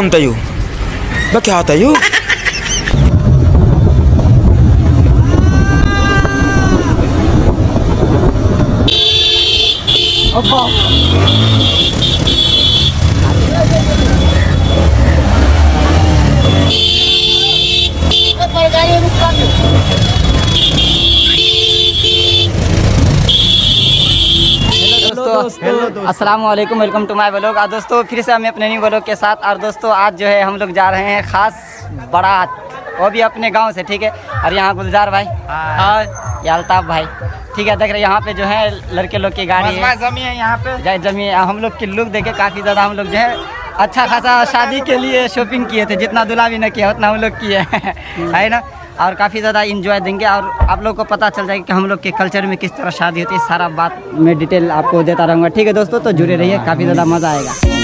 on tayo. Bakya tayo. Opo. दोस्तों। अस्सलाम वालेकुम वेलकम टू माय ब्लॉग और दोस्तों फिर से हमें अपने न्यू ब्लॉग के साथ। और दोस्तों आज जो है हम लोग जा रहे हैं खास बारात। वो भी अपने गाँव से ठीक है? और यहाँ गुलजार भाई। और ये अल्ताफ भाई। ठीक है देख रहे यहाँ पे जो है लड़के लोग की गाड़ी है। जमी है यहाँ पे। जय जमी हम लोग की लुक देखे काफ़ी ज़्यादा हम लोग जो है अच्छा खासा शादी के लिए शॉपिंग किए थे। जितना दूल्हा भी न किया उतना हम लोग किए। है ना? और काफ़ी ज़्यादा इन्जॉय देंगे और आप लोग को पता चल जाएगा कि हम लोग के कल्चर में किस तरह शादी होती है। सारा बात मैं डिटेल आपको देता रहूँगा। ठीक है दोस्तों तो जुड़े रहिए, काफ़ी ज़्यादा मज़ा आएगा।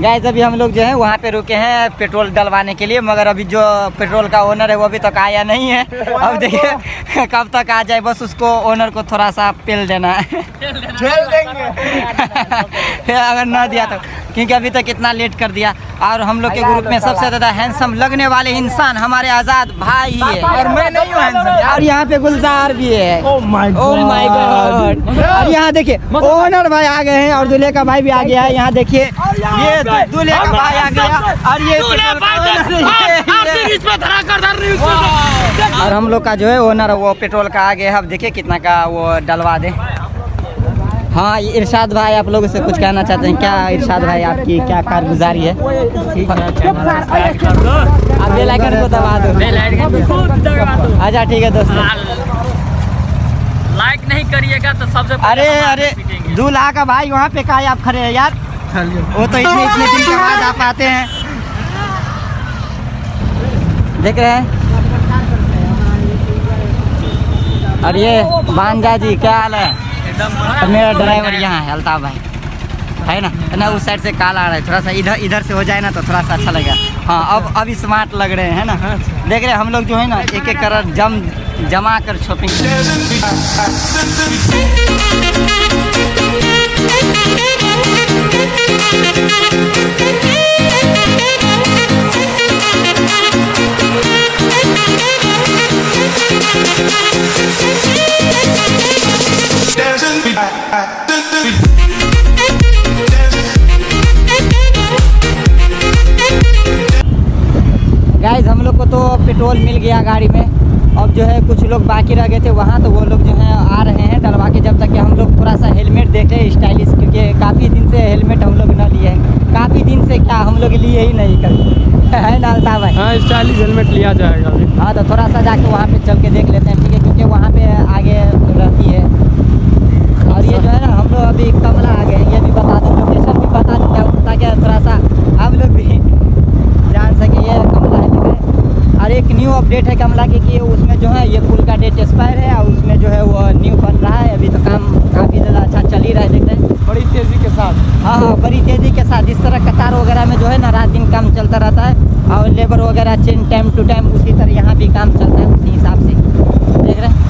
गैस अभी हम लोग जो है वहाँ पे रुके हैं पेट्रोल डलवाने के लिए मगर अभी जो पेट्रोल का ओनर है वो अभी तक तो आया नहीं है। अब देखिए कब तक आ जाए बस उसको ओनर को थोड़ा सा पेल देना है। देंगे अगर ना दिया तो क्योंकि अभी तक इतना लेट कर दिया। और हम लोग के ग्रुप में सबसे ज़्यादा हैंडसम लगने वाले इंसान हमारे आज़ाद भाई ही। है और मैं नहीं हूँ। और यहाँ पे गुलजार भी है। Oh ओ माय गॉड और यहाँ देखिए ओनर भाई आ गए हैं और दूल्हे का भाई भी आ गया है। यहाँ देखिए ये दूल्हे का भाई आ गया और ये और हम लोग का जो है ओनर वो पेट्रोल का आ गया है। अब देखिए कितना का वो डलवा दे। हाँ इरशाद भाई आप लोगों से कुछ कहना चाहते हैं? क्या इरशाद भाई आपकी क्या कारगुजारी है? आप बेल आइकन को दबा दो। अच्छा ठीक है दोस्तों। लाइक नहीं करिएगा तो सबसे अरे अरे दूल्हा का भाई वहाँ पे कहा आप खड़े हैं यार? वो तो इतने इतने दिन के बाद आप आते हैं। देख रहे हैं? और ये भांजा जी क्या हाल है? और मेरा ड्राइवर यहाँ है, अल्ताफ भाई। है ना? ना, उस साइड से काला आ रहा है थोड़ा सा इधर इधर से हो जाए ना तो थोड़ा सा अच्छा लगेगा। हाँ अब अब स्मार्ट लग रहे हैं ना? देख रहे हम लोग जो है ना एक एक कर जम, जमा कर शॉपिंग गया गाड़ी में। अब जो है कुछ लोग बाकी रह गए थे वहाँ तो वो लोग जो है आ रहे हैं डलवा के। जब तक कि हम लोग थोड़ा सा हेलमेट देख रहे स्टाइलिश क्योंकि काफ़ी दिन से हेलमेट हम लोग न लिए हैं। काफ़ी दिन से क्या हम लोग लिए ही नहीं कभी। है नालता भाई? हाँ स्टाइलिश हेलमेट लिया जाएगा हाँ तो थोड़ा सा जाके वहाँ पे चल के देख लेते हैं ठीक है? क्योंकि वहाँ पे आगे रहती है और ये जो है ना हम लोग अभी कमला आ गए हैं ये भी बता दें लोकेशन भी बता देते हैं ताकि थोड़ा सा हम लोग भी जान सके ये कमला है देख रहे हैं। और एक न्यू अपडेट है कमला की कि उसमें जो है ये पुल का डेट एक्सपायर है और उसमें जो है वो न्यू बन रहा है अभी तो काम काफ़ी ज़्यादा अच्छा चल ही रहा है देख रहे हैं बड़ी तेज़ी के साथ बड़ी तेज़ी के साथ इस तरह कतार वगैरह में जो है ना, रात दिन काम चलता रहता है और लेबर वगैरह चेंज टाइम टू टाइम उसी तरह यहाँ भी काम चलता है उसी हिसाब से। देख रहे हैं?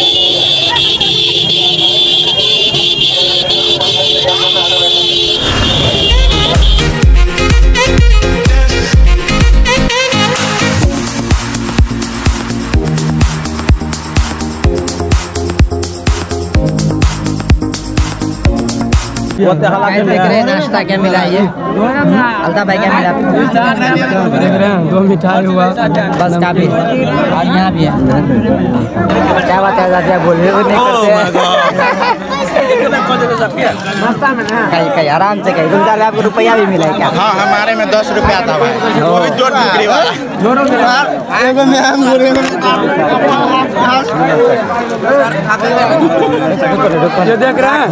नाश्ता क्या मिला है ये? अल्ताफ भाई क्या मिला? दो मिठाई हुआ। बस काफ़ी। और यहाँ भी है। क्या बात है दादा बोल रहे हो नहीं करते। कहीं कहीं आराम से कहीं। रुक आपको रुपया भी मिला क्या? हाँ हमारे में दस रुपया था भाई। वो भी दो टुकड़ी वाला। में। ये देख रहे हैं?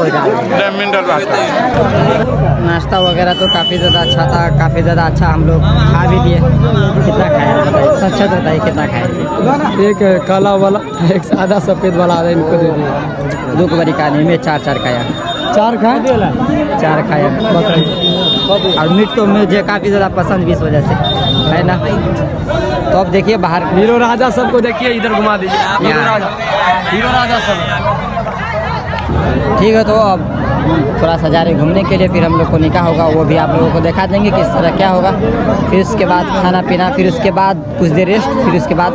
नाश्ता वगैरह तो काफ़ी ज़्यादा अच्छा था काफ़ी ज़्यादा अच्छा हम लोग खा भी लिए। कितना खाया बताइए? सच सच बताइए कितना खाए एक काला वाला एक सादा सफ़ेद वाला इनको दे दिया। दो बड़ी कहानी में चार चार खाया। चार खाए? चार खाया। और मीट तो मुझे काफ़ी ज़्यादा पसंद भी इस वजह से। है ना? तो अब देखिए बाहर। हीरो राजा सबको देखिए इधर घुमा दीजिए। हीरो राजा। हीरो राजा सब। ठीक है तो अब थोड़ा सा जा रहे घूमने के लिए फिर हम लोग को निकाह होगा वो भी आप लोगों को दिखा देंगे किस तरह क्या होगा। फिर उसके बाद खाना पीना फिर उसके बाद कुछ देर रेस्ट फिर उसके बाद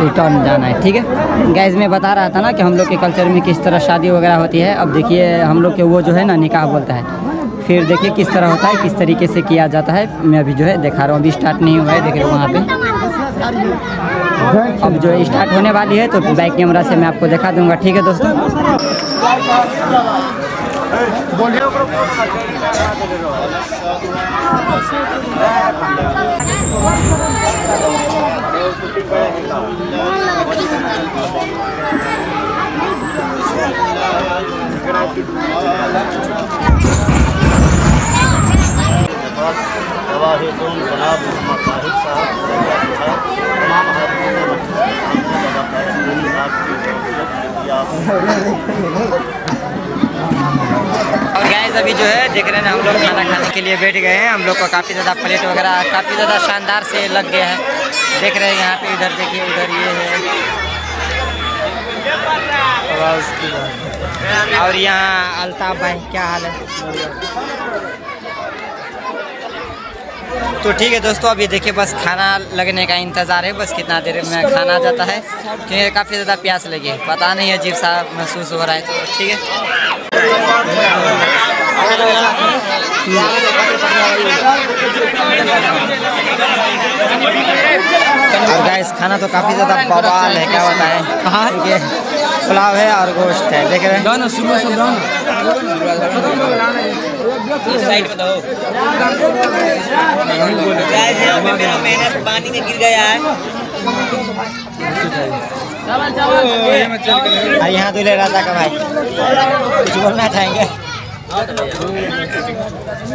रिटर्न जाना है ठीक है? गैस में बता रहा था ना कि हम लोग के कल्चर में किस तरह शादी वगैरह होती है। अब देखिए हम लोग के वो जो है ना निकाह बोलता है। फिर देखिए किस तरह होता है किस तरीके से किया जाता है मैं अभी जो है दिखा रहा हूँ। अभी स्टार्ट नहीं हुआ है देख रहे हो वहाँ पे। अब जो स्टार्ट होने वाली है तो बैक कैमरा से मैं आपको दिखा दूँगा। ठीक है दोस्तों? और गैस अभी जो है, देख रहे हैं हम लोग खाना खाने के लिए बैठ गए हैं। हम लोग को काफ़ी ज़्यादा प्लेट वगैरह, काफ़ी ज़्यादा शानदार से लग गया है। देख रहे हैं यहाँ पे, इधर देखिए, उधर ये है। और यहाँ अल्ताफ भाई, क्या हाल है? तो ठीक है दोस्तों अभी देखिए बस खाना लगने का इंतज़ार है। बस कितना देर में खाना आ जाता है क्योंकि काफ़ी ज़्यादा प्यास लगी है। पता नहीं अजीब सा महसूस हो रहा है तो ठीक है। और गैस खाना तो काफ़ी ज़्यादा बवाल है क्या होता है। क्योंकि पुलाव है और गोश्त है देख रहे हैं। गाना शुरू सब गाना। पानी में गिर गया है यहाँ दूल्हे राजा का भाई? कुछ बोलना चाहेंगे?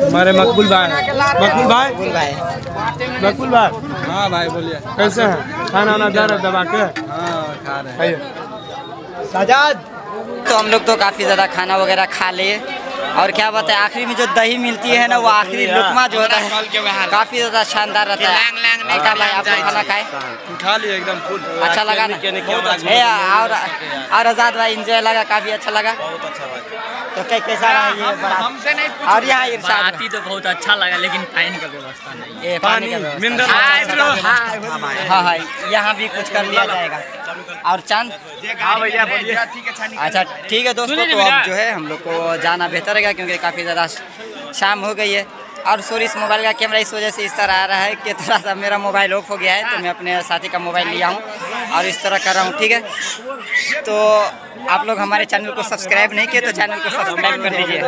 हमारे मकबूल भाई। मकबूल भाई? बुल भाई। मकबूल भाई? हाँ भाई बोलिए। कैसे हैं? खाना वाना जा रहे दबा के? हाँ खा रहे सजाद तो हम लोग तो काफ़ी ज़्यादा खाना वगैरह खा लिए और क्या बताए आखिरी में जो दही मिलती है ना वो आखिरी लुकमा जो होता है काफ़ी ज़्यादा शानदार रहता है अल्ताफ भाई आप लोग खाना खाए खा लिए एकदम फुल अच्छा लगा ना और और आज़ाद भाई इंजॉय लगा काफ़ी अच्छा लगा तो कैसा रहा ये बड़ा और यहाँ इरशाद बाराती तो बहुत अच्छा लगा लेकिन पानी का व्यवस्था नहीं है पानी का व्यवस्था। मिनरल हाय ब्रो, हाँ हाँ यहाँ भी कुछ कर लिया जाएगा और चाँद हाँ भैया अच्छा ठीक है दोस्तों तो अब जो है हम लोग को जाना बेहतर रहेगा क्योंकि काफ़ी ज़्यादा शाम हो गई है। और सॉरी इस मोबाइल का कैमरा इस वजह से इस तरह आ रहा है कि थोड़ा सा मेरा मोबाइल ऑफ़ हो गया है तो मैं अपने साथी का मोबाइल लिया हूँ और इस तरह कर रहा हूँ ठीक है? तो आप लोग हमारे चैनल को सब्सक्राइब नहीं किए तो चैनल को सब्सक्राइब कर दीजिए।